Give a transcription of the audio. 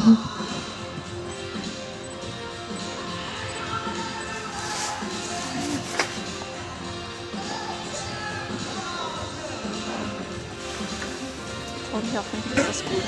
Und ja, finde ich das gut.